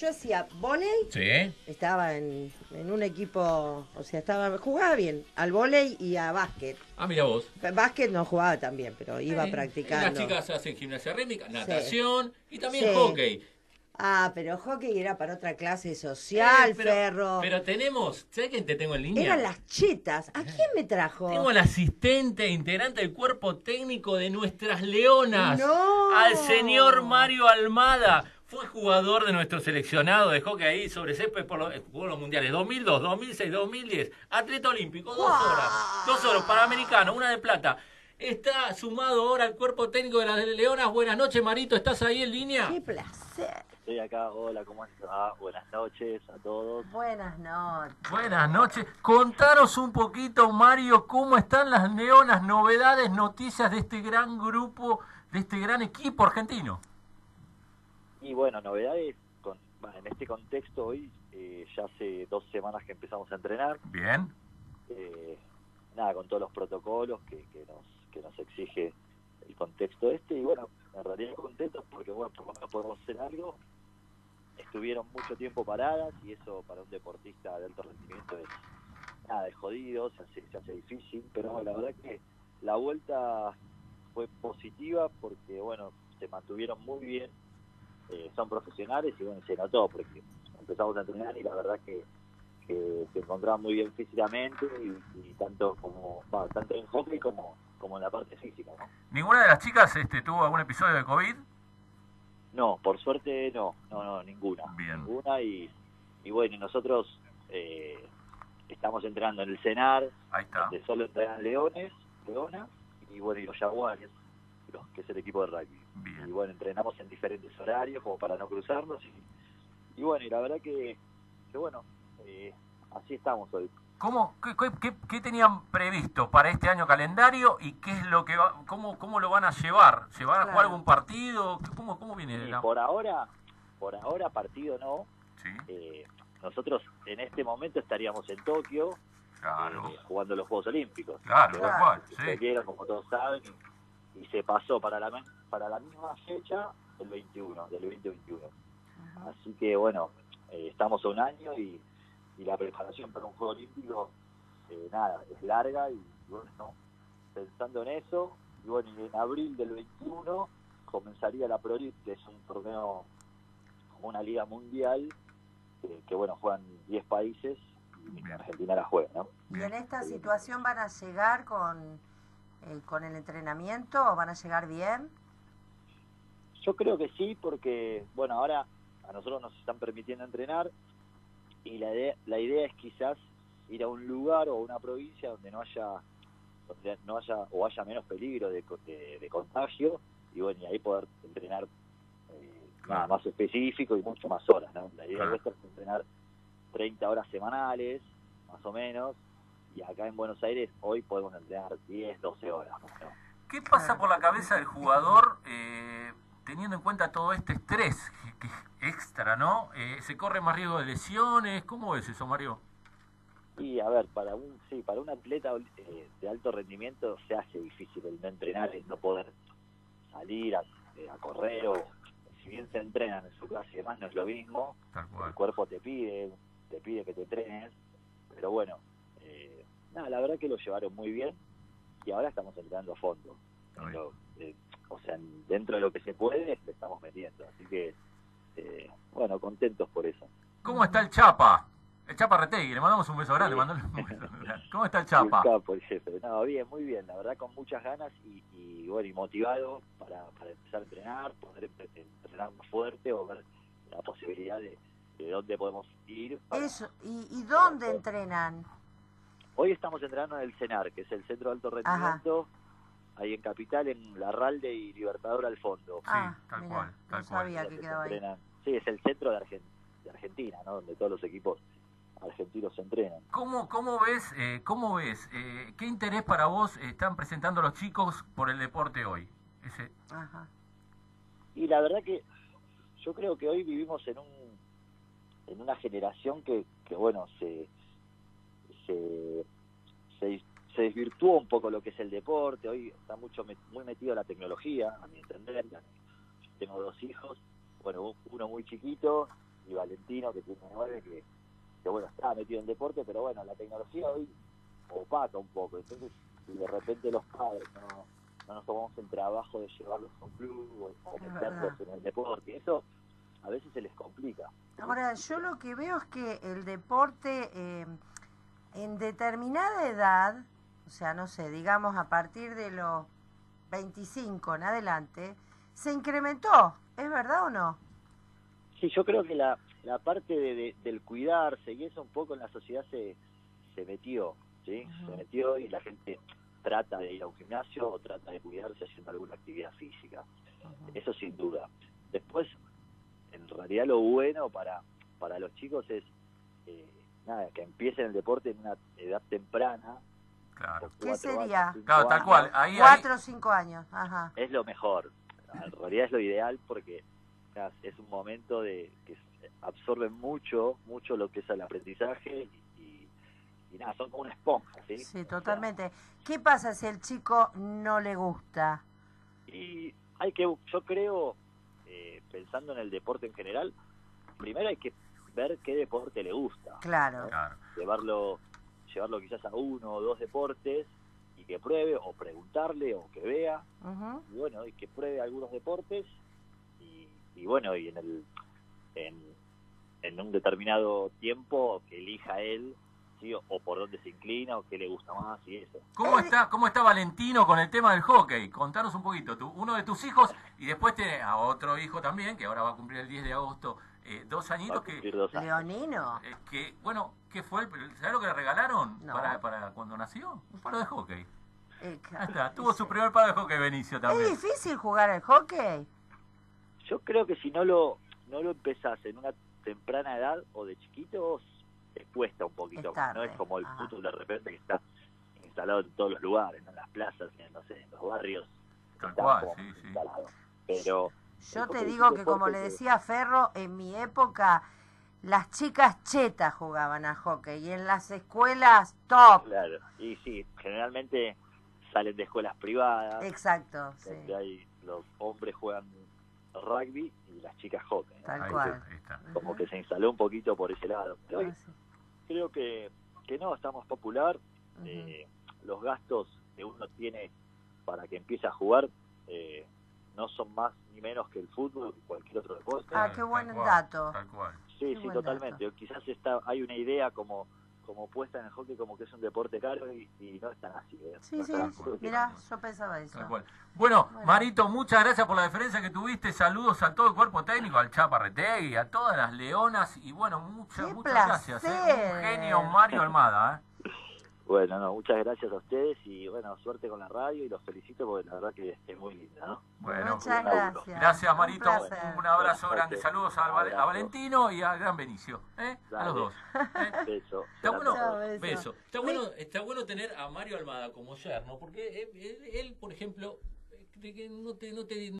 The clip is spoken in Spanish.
yo hacía volei, Sí. estaba en, en un equipo, o sea, estaba jugaba bien al volei y a básquet. Ah, mira vos. Básquet no jugaba tan bien, pero iba Eh, practicando. Las chicas hacen gimnasia rítmica, natación y también Sí. hockey. Ah, pero hockey era para otra clase social, Eh, pero, ferro. Pero tenemos, ¿sabes quién te tengo en línea? Eran las chetas. ¿A quién me trajo? Tengo al asistente, integrante del cuerpo técnico de nuestras leonas. ¡No! Al señor Mario Almada. Fue jugador de nuestro seleccionado de hockey ahí sobre césped por los, jugó los mundiales 2002, 2006, 2010. Atleta olímpico, dos horas. Dos horas, panamericano, una de plata. Está sumado ahora al cuerpo técnico de las leonas. Buenas noches, Marito. ¿Estás ahí en línea? ¡Qué placer! Estoy acá, hola, ¿cómo estás? Buenas noches a todos. Buenas noches. Buenas noches. Contanos un poquito, Mario, cómo están las leonas, novedades, noticias de este gran grupo, de este gran equipo argentino. Y bueno, novedades con, en este contexto hoy, eh, ya hace dos semanas que empezamos a entrenar, Bien. eh, nada, con todos los protocolos que, que nos que nos exige el contexto este, y bueno, en realidad contentos porque bueno, por lo menos podemos hacer algo. Estuvieron mucho tiempo paradas y eso para un deportista de alto rendimiento es nada, es jodido, se hace, se hace difícil, pero la verdad que la vuelta fue positiva porque bueno, se mantuvieron muy bien, eh, son profesionales y bueno, se notó porque empezamos a entrenar y la verdad que, que se encontraban muy bien físicamente y, y tanto como tanto en hockey como, como en la parte física, ¿no? ¿Ninguna de las chicas este, tuvo algún episodio de COVID? No, por suerte no, no, no, ninguna. Bien. Ninguna y, y bueno, nosotros eh, estamos entrenando en el CENAR, Ahí está. donde solo entrenan leones, leonas, y bueno, y los jaguares, los, que es el equipo de rugby. Y bueno, entrenamos en diferentes horarios como para no cruzarnos. Y, y bueno, y la verdad que, que bueno, eh, así estamos hoy. ¿Cómo, qué, qué- qué- qué tenían previsto para este año calendario y qué es lo que va, cómo, cómo lo van a llevar? ¿Se van a jugar algún partido? ¿Cómo, cómo viene Y la... por ahora, por ahora partido no. Sí, Eh, nosotros en este momento estaríamos en Tokio claro. eh, jugando los Juegos Olímpicos. Claro, Que, se sí. dieron, como todos saben, y, y se pasó para la, para la misma fecha el 21, del 2021. Así que bueno, eh, estamos a un año y, y la preparación para un Juego Olímpico, eh, nada, es larga y bueno, pensando en eso, y bueno, y en abril del 21 comenzaría la Pro League, que es un torneo como una liga mundial, que, que, bueno, juegan 10 países y. Argentina la juega, ¿no? ¿Y en esta situación van a llegar con, eh, con el entrenamiento o van a llegar bien? Yo creo que sí, porque, bueno, ahora a nosotros nos están permitiendo entrenar y la idea, la idea es quizás ir a un lugar o a una provincia donde no haya donde no haya o haya menos peligro de, co- de- de contagio y bueno, y ahí poder entrenar eh, nada más específico y mucho más horas, ¿no? La idea Claro. nuestra es entrenar 30 horas semanales, más o menos, y acá en Buenos Aires hoy podemos entrenar 10, 12 horas, ¿no? ¿Qué pasa por la cabeza del jugador eh, teniendo en cuenta todo este estrés que, que extra, ¿no? Eh, ¿Se corre más riesgo de lesiones? ¿Cómo ves eso, Mario? Y a ver, para un sí, para un atleta eh, de alto rendimiento se hace difícil el no entrenar, el no poder salir a, eh, a correr o si bien se entrenan en su casa y demás no es lo mismo, Tal el cuerpo te pide, te pide que te entrenes, pero bueno, eh, nada, la verdad que lo llevaron muy bien y ahora estamos entrenando a fondo. Lo- o sea, dentro de lo que se puede, le estamos metiendo, así que eh, bueno, contentos por eso. ¿Cómo está el Chapa? El Chapa Retegui, le mandamos un beso grande. Sí. mandale un beso grande. ¿Cómo está el Chapa? El capo, el jefe. No, bien, muy bien. La verdad, con muchas ganas y, y, bueno, y motivado para, para empezar a entrenar, poder entrenar más fuerte o ver la posibilidad de, de dónde podemos ir. para- Eso. ¿Y, y dónde entrenan? Hoy estamos entrenando en el CENAR, que es el Centro de Alto Rendimiento, ahí en Capital, en Larralde y Libertador al fondo. ah, tal mirá, cual, tal no cual. sabía que quedaba ahí. Sí, es el centro de, Argen- de Argentina, ¿no? Donde todos los equipos argentinos se entrenan. ¿Cómo, cómo ves, eh, cómo ves eh, qué interés para vos están presentando los chicos por el deporte hoy? Ese, Ajá. Y la verdad que yo creo que hoy vivimos en un en una generación que, que bueno, se, se, se, se desvirtuó un poco lo que es el deporte, hoy está mucho muy metido la tecnología, a mi entender. Tengo dos hijos, bueno, uno muy chiquito y Valentino, que tiene nueve, que, que bueno, está metido en deporte, pero bueno, la tecnología hoy opaca un poco. Entonces, si de repente los padres no, no nos tomamos el trabajo de llevarlos a un club o, meterlos en el deporte, eso a veces se les complica. Ahora, yo lo que veo es que el deporte eh, en determinada edad, o sea, no sé, digamos a partir de los 25 en adelante, se incrementó. ¿Es verdad o no? Sí, yo creo que la, la parte de, de- del cuidarse y eso un poco en la sociedad se, se metió, ¿sí? Se metió y la gente trata de ir a un gimnasio o trata de cuidarse haciendo alguna actividad física. Eso sin duda. Después, en realidad lo bueno para, para los chicos es eh, nada, que empiecen el deporte en una edad temprana. Claro. ¿Qué sería? años, cinco Claro, tal cual. Ahí, Cuatro o cinco años. Ajá. Es lo mejor. En realidad es lo ideal porque es un momento de que absorben mucho, mucho lo que es el aprendizaje y, y- y nada, son como una esponja, ¿sí? Sí, totalmente. ¿Qué pasa si el chico no le gusta? Y hay que, yo creo, eh, pensando en el deporte en general, primero hay que ver qué deporte le gusta, Claro. Claro. llevarlo, llevarlo quizás a uno o dos deportes y que pruebe o preguntarle o que vea y bueno y que pruebe algunos deportes y, y bueno y en el en, en un determinado tiempo que elija él ¿sí? o, o por dónde se inclina o qué le gusta más y eso ¿Cómo está, ¿Cómo está Valentino con el tema del hockey? Contanos un poquito. Tú, uno de tus hijos y después tiene a otro hijo también, que ahora va a cumplir el 10 de agosto, eh, dos añitos que, dos. Leonino. eh, que, bueno, ¿qué fue? el- ¿Sabes lo que le regalaron No. para, para cuando nació? Un palo de hockey. Eh, Ahí está, tuvo su primer palo de hockey Benicio ¿Es también. difícil jugar al hockey? yo creo que si no lo no lo empezás en una temprana edad o de chiquitos te cuesta un poquito Es no es como el ajá. fútbol de repente que está instalado en todos los lugares ¿no? en las plazas en, no sé en los barrios Tal cual, sí, sí. instalado. pero Yo te digo que como le que- decía Ferro, en mi época las chicas chetas jugaban a hockey y en las escuelas top. Claro, y sí, generalmente salen de escuelas privadas, Exacto, sí. donde hay los hombres juegan rugby y las chicas hockey. Tal cual. está. Como que se instaló un poquito por ese lado. Pero hoy Ah, sí. creo que, que no, está más popular. Eh, los gastos que uno tiene para que empiece a jugar eh, no son más ni menos que el fútbol o cualquier otro deporte. Ah, qué Tal buen cual, dato. Tal cual. sí, qué sí, totalmente. Quizás está, hay una idea como como puesta en el hockey como que es un deporte caro y, y no es tan así. ¿eh? Sí, No sí, tan. Mira, yo pensaba eso. Tal cual. Bueno, Bueno. Marito, muchas gracias por la diferencia que tuviste. Saludos a todo el cuerpo técnico, al Chapa Retegui, a todas las leonas. Y bueno, muchas, ¡Qué muchas gracias. ¿eh? placer! Un genio Mario Almada. ¿eh? Bueno, no, muchas gracias a ustedes y bueno, suerte con la radio y los felicito porque la verdad que es muy linda, ¿no? Bueno, Muchas gracias. gracias Marito. Un abrazo Bueno, grande. Saludos a, a. Valentino y al gran Benicio. ¿eh? A los dos. ¿eh? Beso. Está bueno, Chao, beso. beso. Está bueno, está bueno tener a Mario Almada como yerno, porque él, él, él, por ejemplo, no te, no te